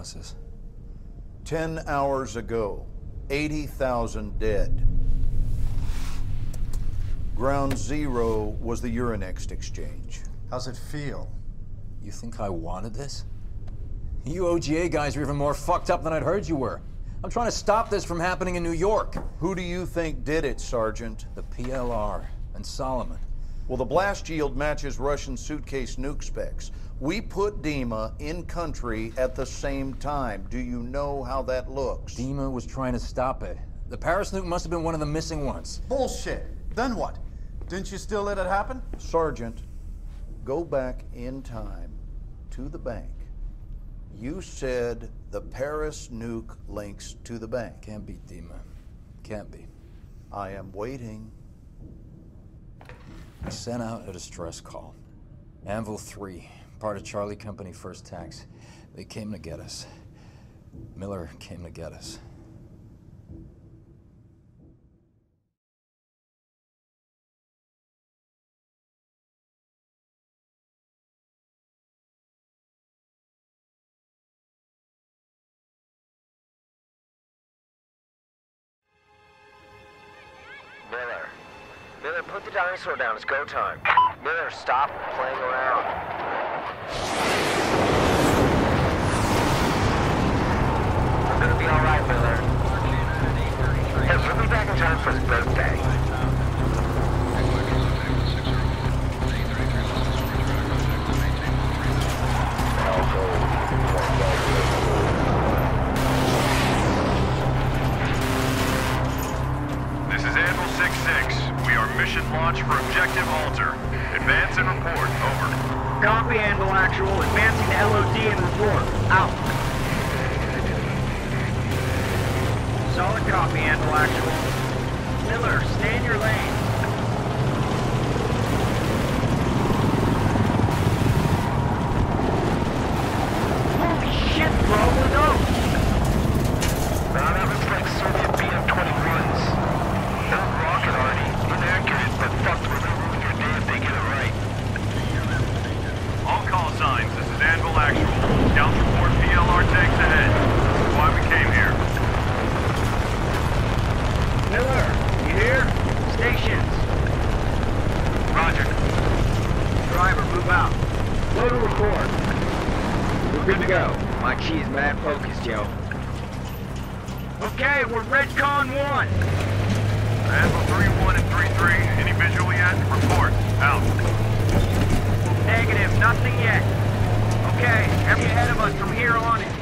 bosses. Ten hours ago, 80,000 dead. Ground zero was the Euronext exchange. How's it feel? You think I wanted this? You OGA guys are even more fucked up than I'd heard you were. I'm trying to stop this from happening in New York. Who do you think did it, Sergeant? The PLR and Solomon. Well, the blast yield matches Russian suitcase nuke specs. We put Dima in country at the same time. Do you know how that looks? Dima was trying to stop it. The Paris nuke must have been one of the missing ones. Bullshit. Then what? Didn't you still let it happen? Sergeant, go back in time to the bank. You said the Paris nuke links to the bank. Can't be Dima. Can't be. I am waiting. I sent out a distress call. Anvil 3, part of Charlie Company First Tax. They came to get us. Miller came to get us. Miller. Miller, put the dinosaur down. It's go time. Miller, stop playing around. I'm gonna be alright, back in time for his birthday. This is Anvil 6-6. We are mission launch for Objective Alter. Advance and report. Over. Copy, Anvil Actual. Advancing to LOD and report. Out. Solid copy, Anvil Actual. Miller, stay in your lane. Holy shit, bro, we're go! Now that looks like Soviet BM-21s. They're rocket arty. Inaccurate, but fucked with no ruin your day if they get it right. All call signs. This is Anvil Actual. Scouts report PLR tanks ahead. That's why we came here. Miller, you here? Stations. Roger. Driver, move out. Go to record. We're good to go. My key's mad focused, Joe. Okay, Redcon 1. Anvil 3-1 and 3-3. Any visual yet? Report. Out. Negative, nothing yet. Okay, every ahead of us from here on is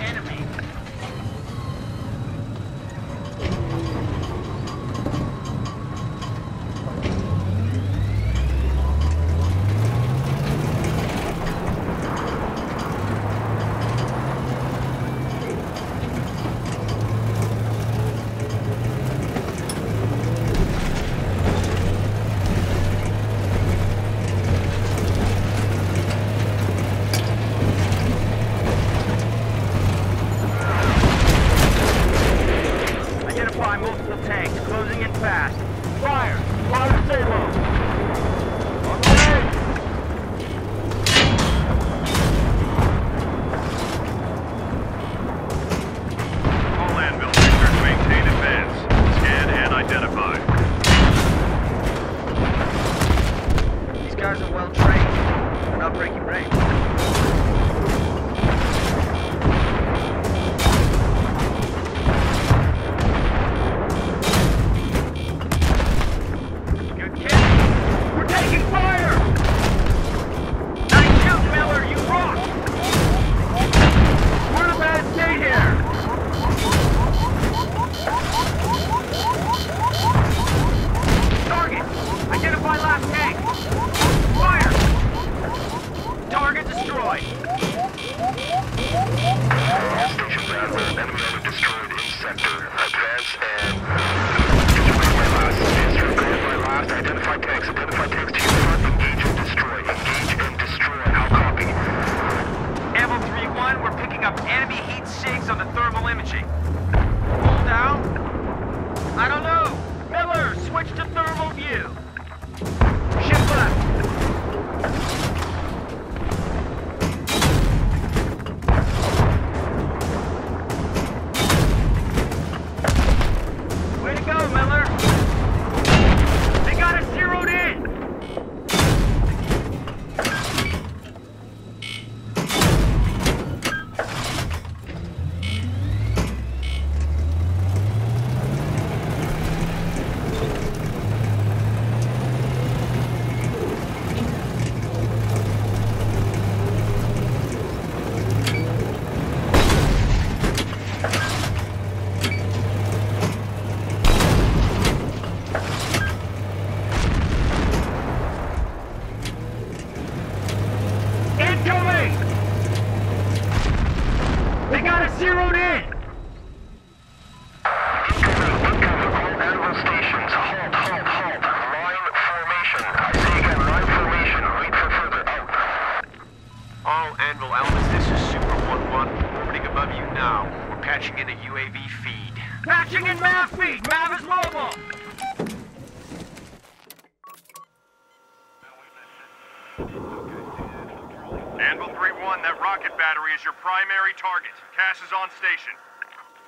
Cash is on station.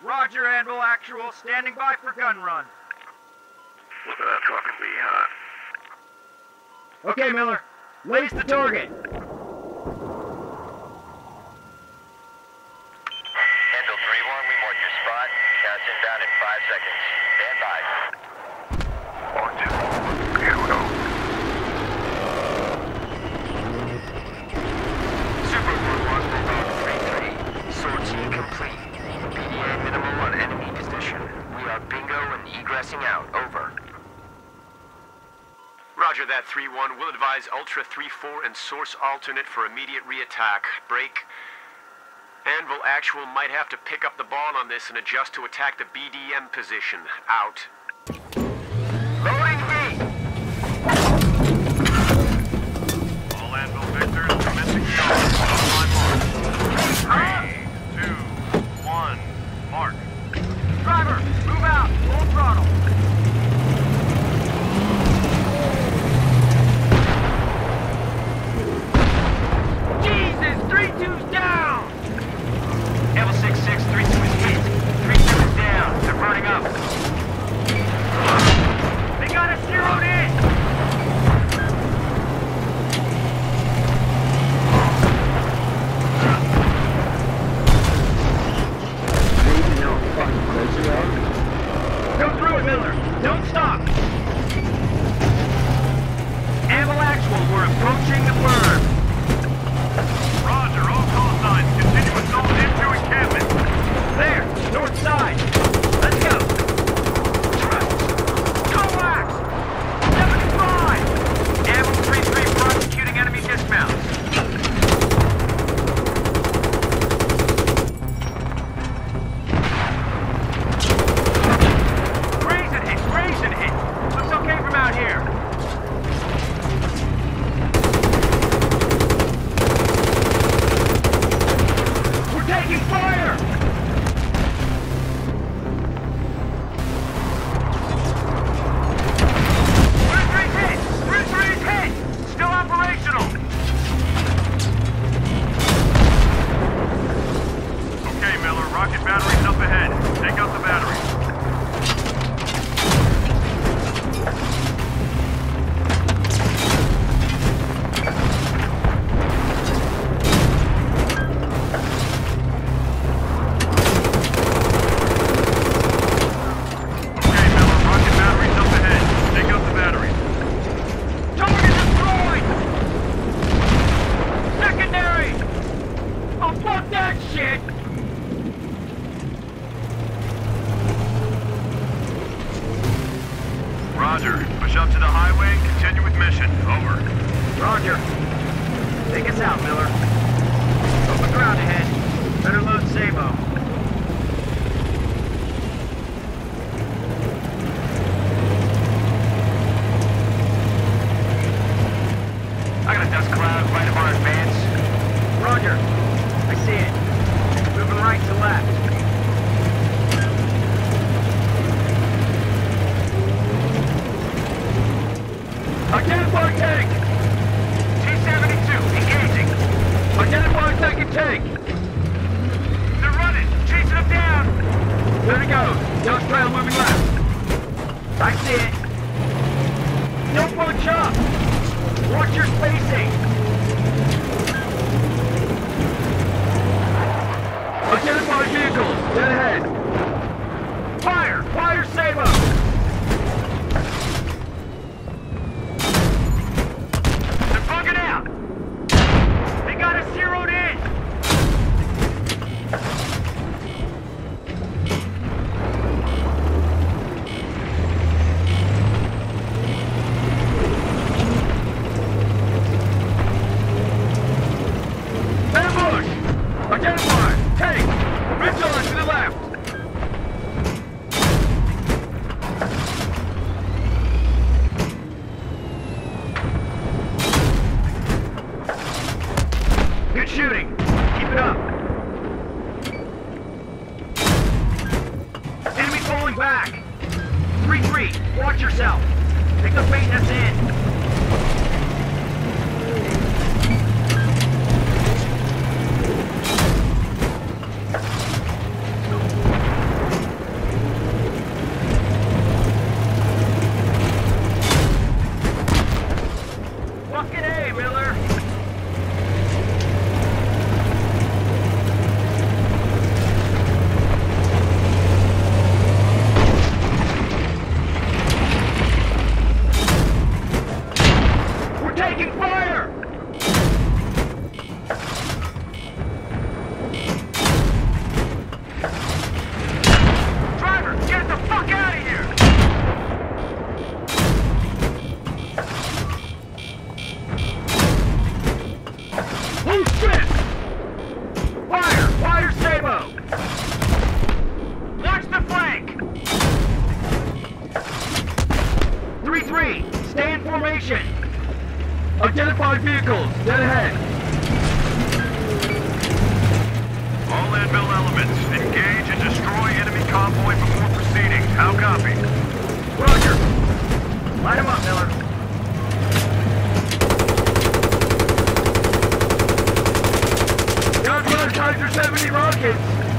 Roger, Anvil Actual, standing by for gun run. Look at that fucking to huh? Okay, Miller. Lace the target. Anvil 3-1, we mark your spot. Countdown in five seconds. Stand by. out Bingo and egressing out. Over. Roger that, 3-1. We'll advise Ultra 3-4 and Source Alternate for immediate re-attack. Break. Anvil Actual might have to pick up the ball on this and adjust to attack the BDM position. Out. position. Over. Roger. Take us out, Miller. Open ground ahead. Better load Sabot. Fire sabot! I'll copy. Roger. Light him up, Miller. Got 70 rockets.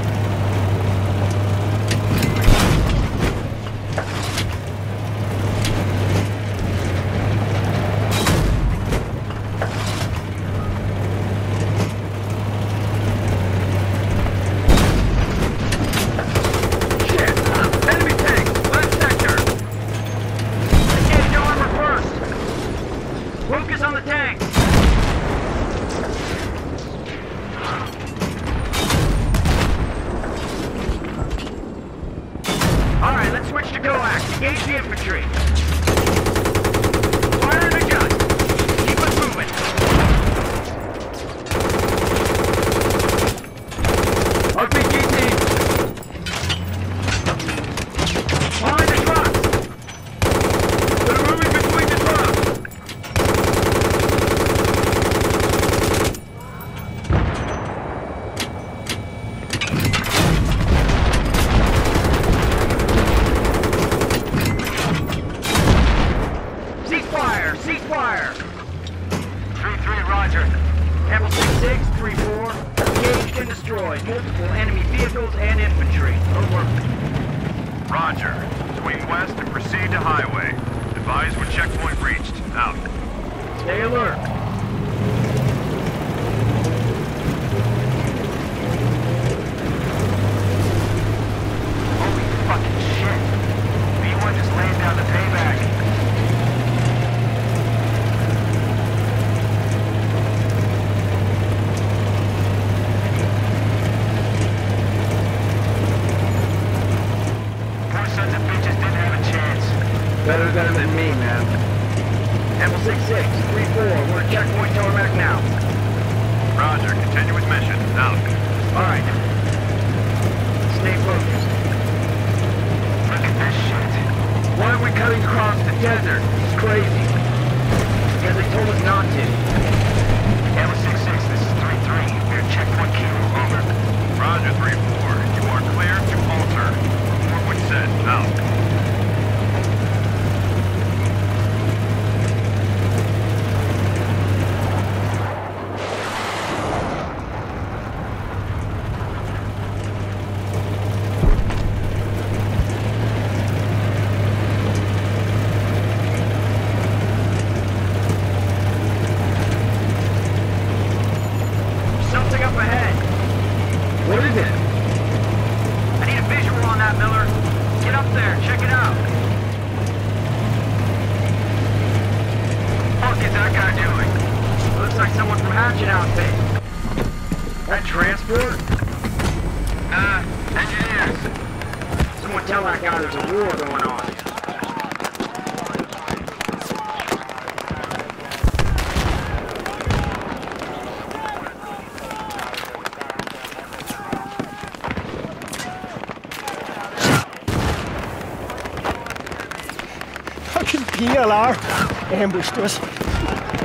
ambushed us,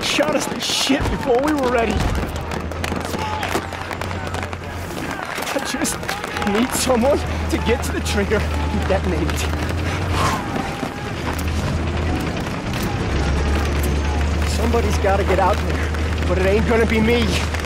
shot us to shit before we were ready. I just need someone to get to the trigger and detonate it. Somebody's gotta get out there, but it ain't gonna be me.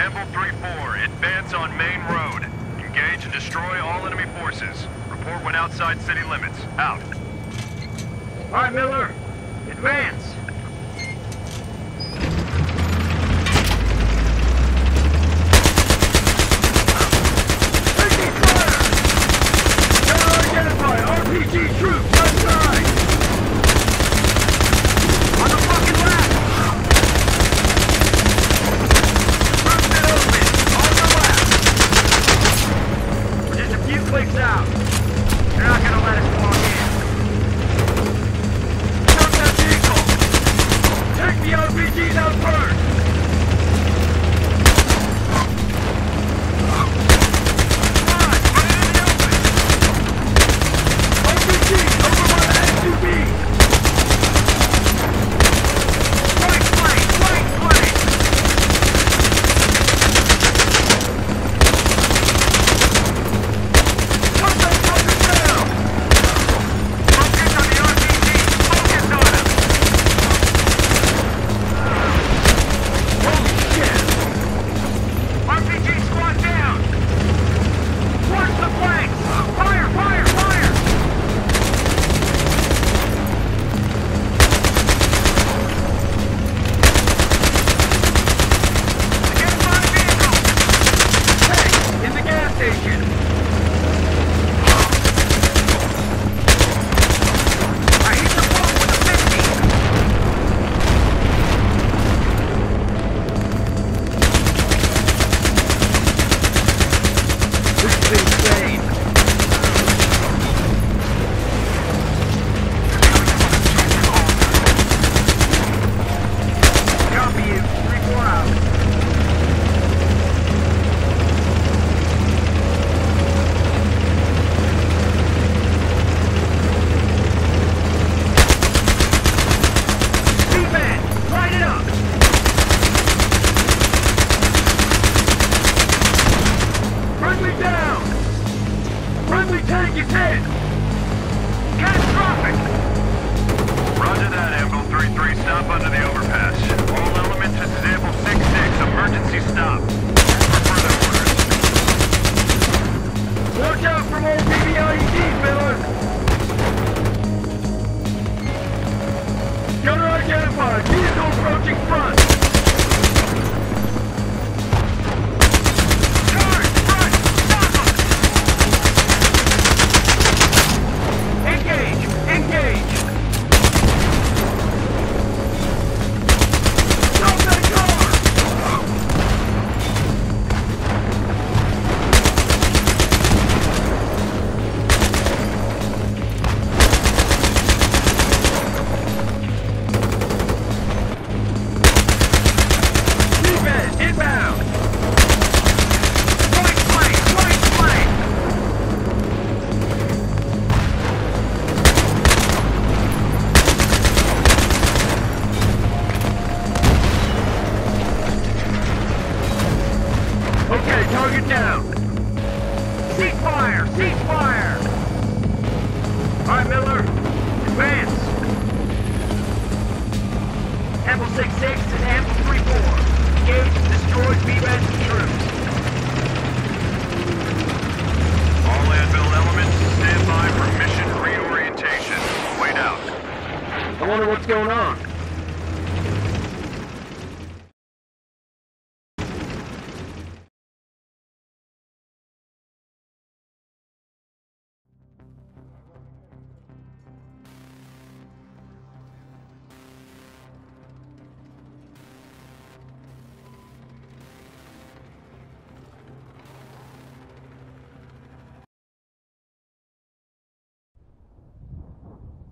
Anvil 3-4, advance on main road. Engage and destroy all enemy forces. Report when outside city limits. Out. All right, Miller. Advance. RPG troops!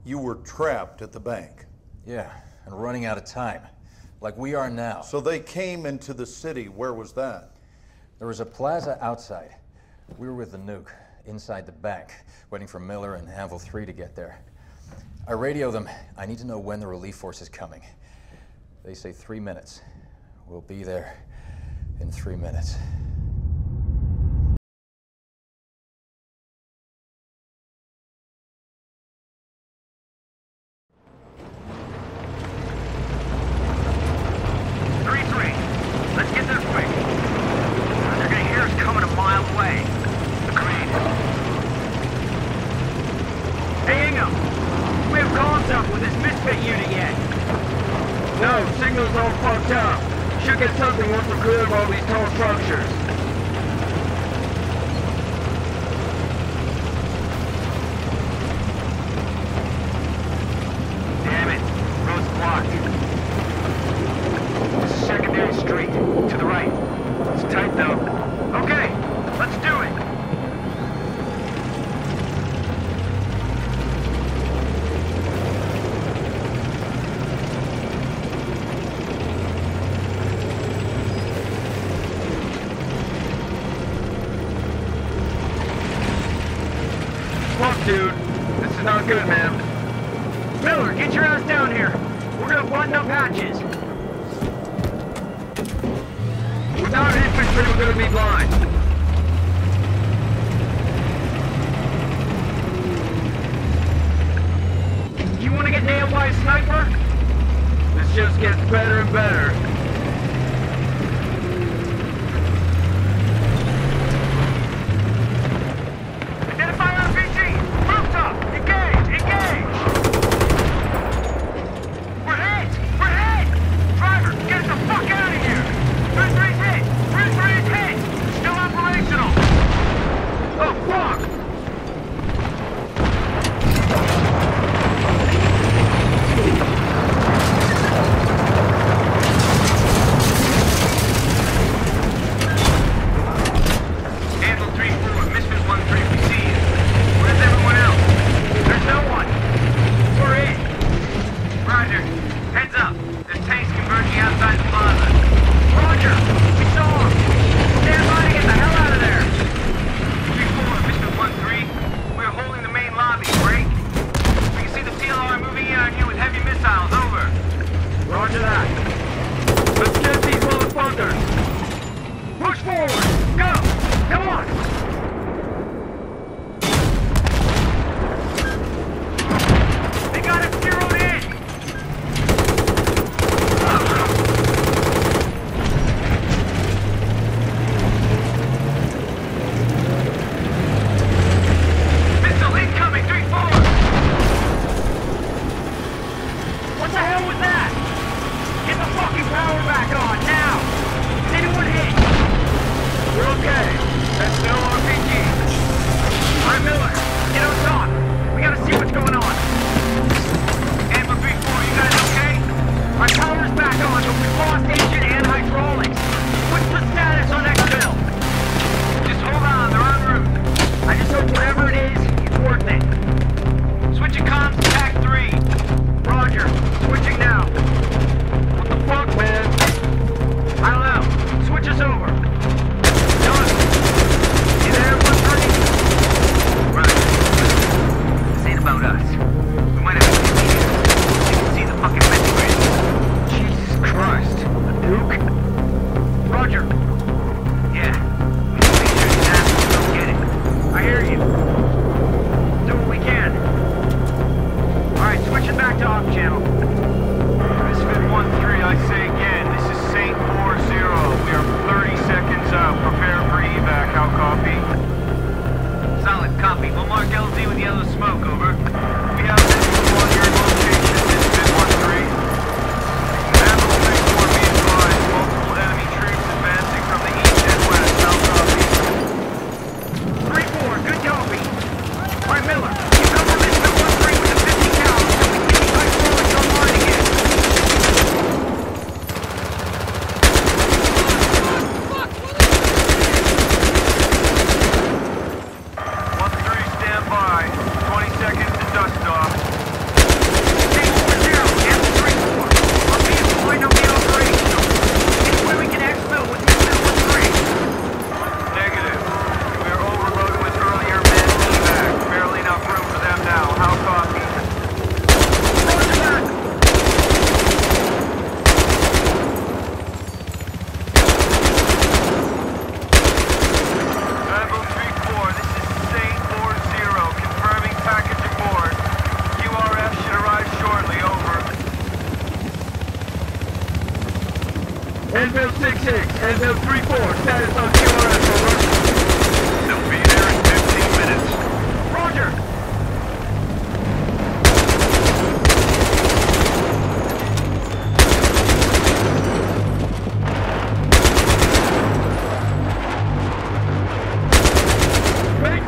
you were trapped at the bank. Yeah, and running out of time, like we are now. So they came into the city. Where was that? There was a plaza outside. We were with the nuke inside the bank, waiting for Miller and Anvil 3 to get there. I radio them. I need to know when the relief force is coming. They say three minutes. We'll be there in three minutes.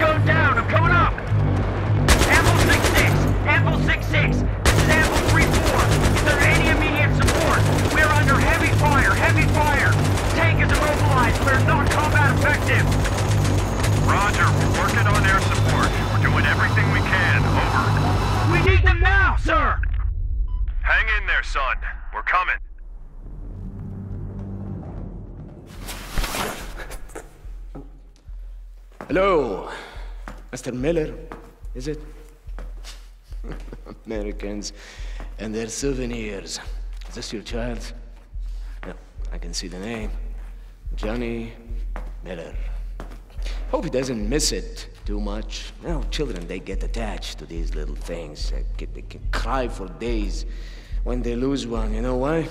Going down, Miller, is it? Americans and their souvenirs. Is this your child? Yeah, I can see the name. Johnny Miller. Hope he doesn't miss it too much. You children, they get attached to these little things. They can, they can cry for days when they lose one. You know why?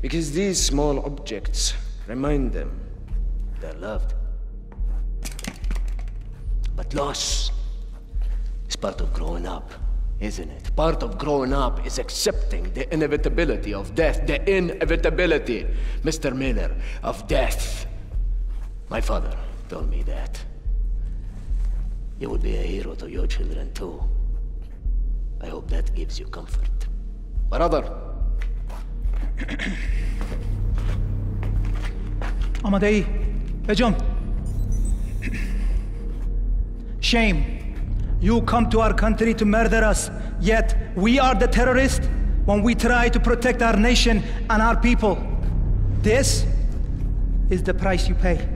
Because these small objects remind them they're loved. But loss is part of growing up, isn't it? Part of growing up is accepting the inevitability of death, the inevitability, Mr. Miller, of death. My father told me that. You would be a hero to your children, too. I hope that gives you comfort. Brother, Amadei, Ejom. Shame. You come to our country to murder us, yet we are the terrorists when we try to protect our nation and our people. This is the price you pay.